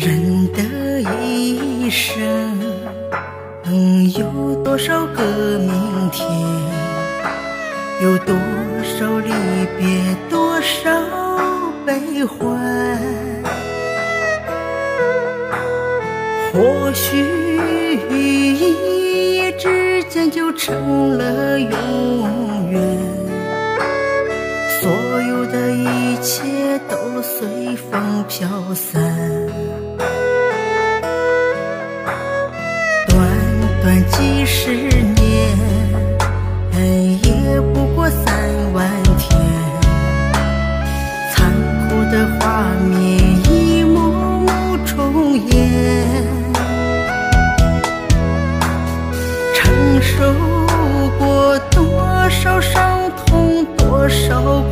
人的一生能有多少个明天？有多少离别，多少悲欢？或许一夜之间就成了永远，随风飘散。短短几十年，也不过三万天。残酷的画面一幕幕重演，承受过多少伤痛，多少？